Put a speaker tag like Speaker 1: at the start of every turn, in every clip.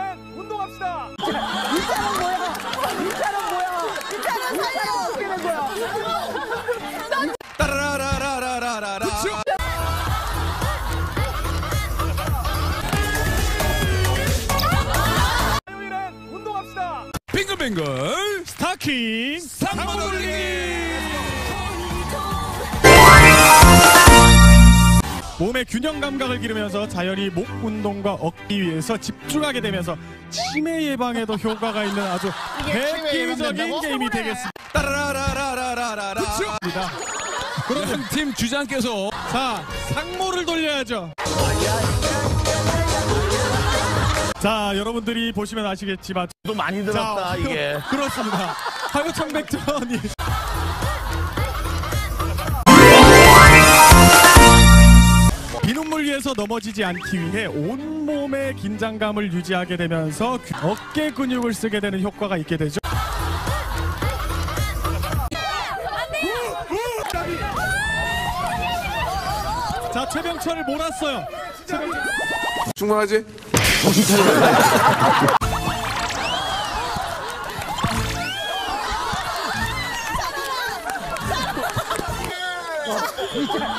Speaker 1: 화요일엔 운동합시다.
Speaker 2: 일자는 뭐야? 일자는 뭐야? 일자는 살려! 어떻게 된 거야?
Speaker 3: 따라라라라라라라. 빙글빙글
Speaker 1: 스타킹
Speaker 3: 상만 올리기.
Speaker 1: 몸의 균형 감각을 기르면서 자연히 목 운동과 얻기 위해서 집중하게 되면서 치매 예방에도 효과가 있는 아주 획기적인 게임이 되겠습니다.
Speaker 3: 따라라라라라라. 그러면 팀 주장께서
Speaker 1: 자, 상모를 돌려야죠. 자, 여러분들이 보시면 아시겠지만
Speaker 4: 또 많이 들었다
Speaker 1: 자,
Speaker 4: 이게.
Speaker 1: 그렇습니다. 하요청백전이 위에서 넘어지지 않기 위해 온몸의 긴장감을 유지하게 되면서 어깨 근육을 쓰게 되는 효과가 있게 되죠. 자, 최병철을 몰았어요.
Speaker 5: 충분하지?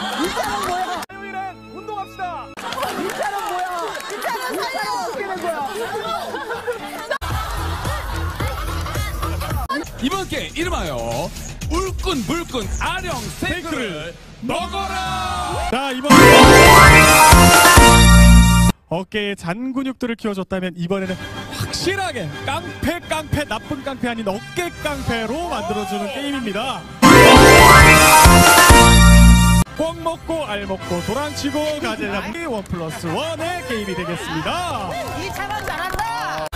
Speaker 3: 이름하여 울끈 불끈 아령 스테이크를 먹어라.
Speaker 1: 자 이번 어깨에 잔 근육들을 키워줬다면 이번에는 확실하게 깡패 깡패 나쁜 깡패 아닌 어깨 깡패로 만들어주는 게임입니다. 꼭 먹고 알 먹고 도랑치고 가재잡기 원 플러스 원의 게임이 되겠습니다.
Speaker 2: 이 차만 잘한다!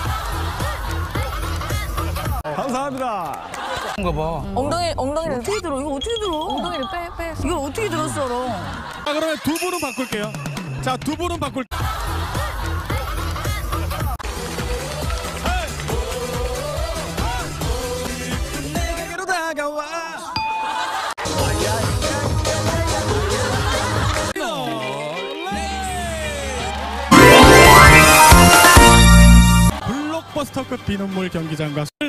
Speaker 1: 감사합니다.
Speaker 2: 엉덩이, 엉덩이를 어떻게 들어? 이거 어떻게 들어? 엉덩이를 빼, 빼. 이걸 어떻게 들었어, 너?
Speaker 1: 자 그러면 두 분은 바꿀게요. 자 두 분은 바꿀. 블록버스터급 비눗물 경기장과 술,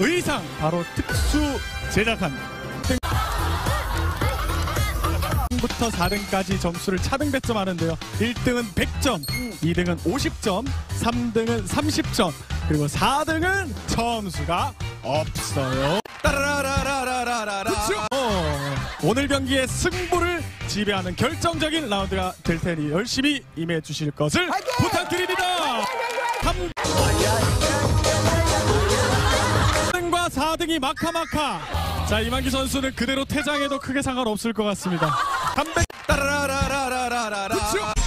Speaker 1: 의상 바로 특수 제작한 부터 4등까지 점수를 차등 배점하는데요. 1등은 100점, 2등은 50점, 3등은 30점, 그리고 4등은 점수가 없어요.
Speaker 3: 따라라라라라라.
Speaker 1: 어, 오늘 경기의 승부를 지배하는 결정적인 라운드가 될 테니 열심히 임해 주실 것을 부탁드립니다. 3등과 4등이 마카마카. 자 이만기 선수는 그대로 퇴장해도 크게 상관없을 것 같습니다. 300
Speaker 3: 따라라라라라라.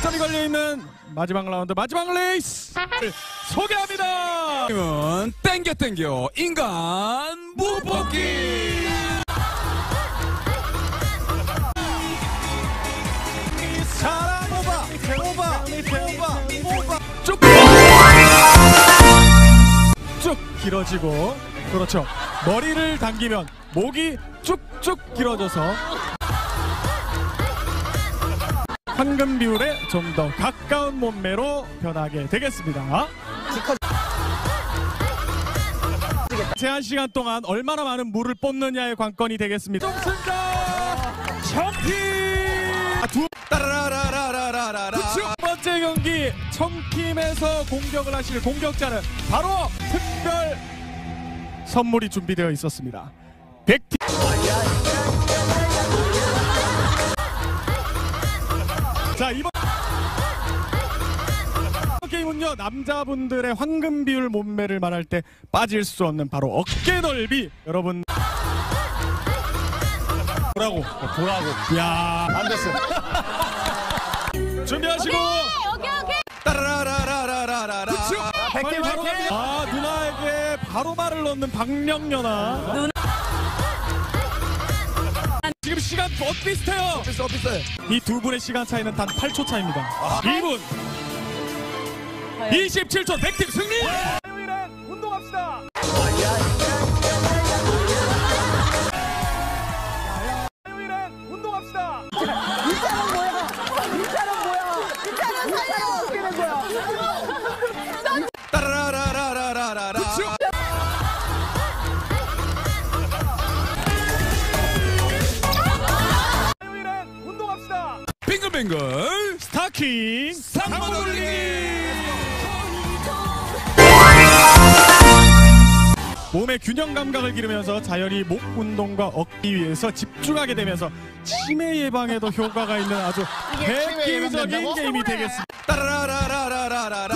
Speaker 1: 점이 걸려 있는 마지막 라운드 마지막 레이스를 소개합니다.
Speaker 3: 게임은 땡겨 땡겨 인간 무법기.
Speaker 1: 사람 오바 오바 오바 오바 쭉. 쭉 길어지고 그렇죠 머리를 당기면 목이 쭉쭉 길어져서 황금 비율에 좀 더 가까운 몸매로 변하게 되겠습니다. 제한 시간 동안 얼마나 많은 물을 뽑느냐의 관건이 되겠습니다. 승자 청팀 두
Speaker 3: 따라라라라라라.
Speaker 1: 첫 번째 경기 청팀에서 공격을 하실 공격자는 바로 특별 선물이 준비되어 있었습니다. 백팀. 자 이번 게임은요 남자분들의 황금 비율 몸매를 말할 때 빠질 수 없는 바로 어깨 넓이. 여러분. 보라고 보라고. 야 안 됐어 준비하시고.
Speaker 3: 따라라라라라라.
Speaker 1: 빨리 바로 갑니다. 아 누나에게 바로 말을 넣는 박명연아. 지금 시간 엇 비슷해요?
Speaker 3: 비슷 비슷해.
Speaker 1: 이 두 분의 시간 차이는 단 8초 차입니다. 2분. 27초 백팀 승리! 화요일엔 운동합시다! 화요일엔 운동합시다
Speaker 3: 뱅글뱅글
Speaker 1: 스타킹
Speaker 3: 상모 돌리기
Speaker 1: 몸의 균형 감각을 기르면서 자연히 목 운동과 어깨 위에서 집중하게 되면서 치매 예방에도 효과가 있는 아주 획기적인 게임이 되겠습니다.
Speaker 3: 따라라라라라라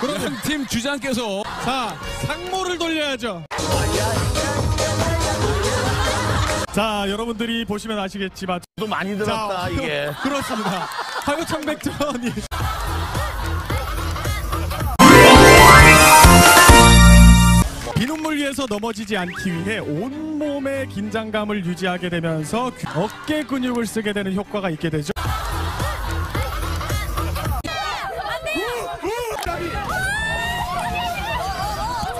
Speaker 3: 그럼 팀 주장께서
Speaker 1: 자, 상모를 돌려야죠. 자, 여러분들이 보시면 아시겠지만
Speaker 4: 또 많이 들었다
Speaker 1: 자,
Speaker 4: 이게.
Speaker 1: 그렇습니다. 하여 청백전이 비눗물 위에서 넘어지지 않기 위해 온몸의 긴장감을 유지하게 되면서 귀- 어깨 근육을 쓰게 되는 효과가 있게 되죠.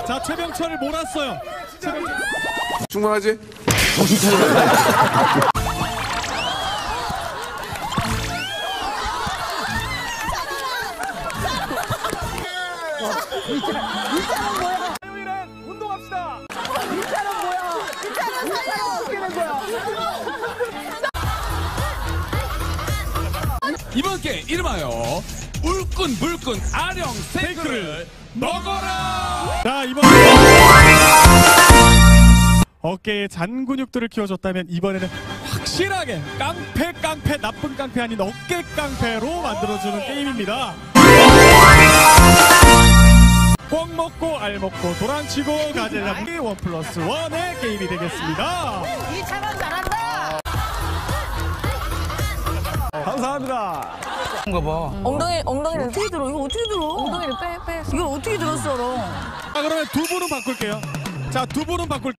Speaker 1: 자, 최병철을 몰았어요. 최병철.
Speaker 5: 충분하지?
Speaker 3: 이번 게임 이름하여 울끈 불끈 아령 스테이크를 먹어라!
Speaker 1: 자 이번 어깨에 잔 근육들을 키워줬다면 이번에는 확실하게 깡패 깡패 나쁜 깡패 아닌 어깨 깡패로 만들어주는 게임입니다. 꼭 먹고 알 먹고 도랑치고 가재잡기 원 플러스 원의 게임이 되겠습니다.
Speaker 2: 이 차만 잘한다.
Speaker 1: 감사합니다.
Speaker 2: 엉덩이 엉덩이를 어떻게 들어? 이거 어떻게 들어? 엉덩이를 빼 빼. 이걸 어떻게 들었어, 너?
Speaker 1: 자 그러면 두 분은 바꿀게요. 자 두 분은 바꿀.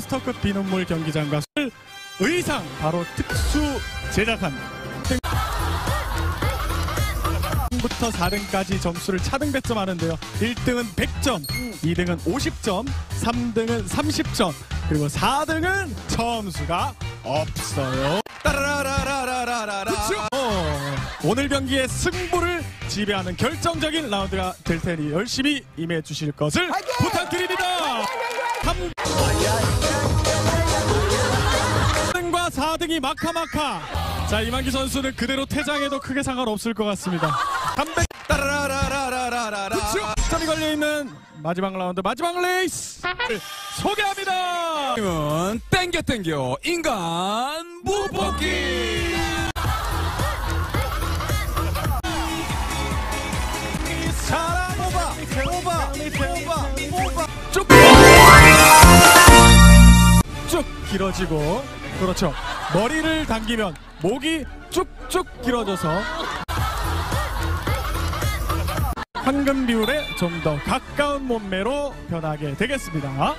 Speaker 1: 블록버스터급 비눗물 경기장과 술, 의상 바로 특수 제작한 부터 4등까지 점수를 차등 배점하는데요. 1등은 100점, 2등은 50점, 3등은 30점, 그리고 4등은 점수가 없어요.
Speaker 3: 따라라라라라라
Speaker 1: 어, 오늘 경기의 승부를 지배하는 결정적인 라운드가 될 테니 열심히 임해 주실 것을 부탁드립니다. 3등과 4등이 마카마카. 자, 이만기 선수는 그대로 퇴장해도 크게 상관없을 것 같습니다. 300
Speaker 3: 따라라라라라라
Speaker 1: 점이 걸려 있는 마지막 라운드 마지막 레이스 소개합니다.
Speaker 3: 땡겨 땡겨 인간.
Speaker 1: 쭉 길어지고 그렇죠. 머리를 당기면 목이 쭉쭉 길어져서 황금 비율에 좀 더 가까운 몸매로 변하게 되겠습니다.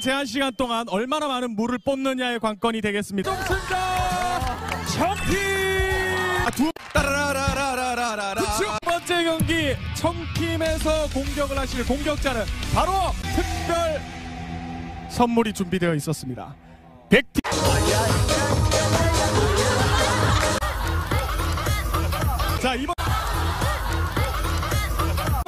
Speaker 1: 제한 시간 동안 얼마나 많은 물을 뽑느냐의 관건이 되겠습니다. 승자 청팀 아, 두
Speaker 3: 따라라라라라라
Speaker 1: 첫 번째 경기 청팀에서 공격을 하실 공격자는 바로 특별 선물이 준비되어 있었습니다. 백팀. 자 이번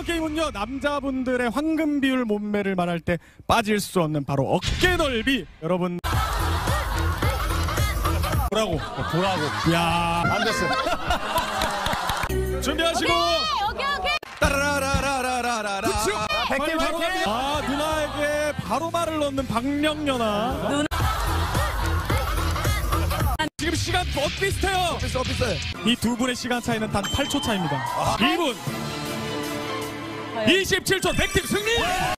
Speaker 1: 게임은요 남자분들의 황금 비율 몸매를 말할 때 빠질 수 없는 바로 어깨 넓이. 여러분. 보라고.
Speaker 4: 보라고.
Speaker 1: 야.
Speaker 4: 안 됐어.
Speaker 1: 준비하시고.
Speaker 3: 따라라라라라라
Speaker 1: 빨리 바로 갑니다. 아 누나에게 바로 말을 넣는 박령연아. 지금 시간 엇 비슷해요.
Speaker 3: 비슷 비슷해
Speaker 1: 이 두 분의 시간 차이는 단 8초 차입니다. 2분. 27초 백팀 승리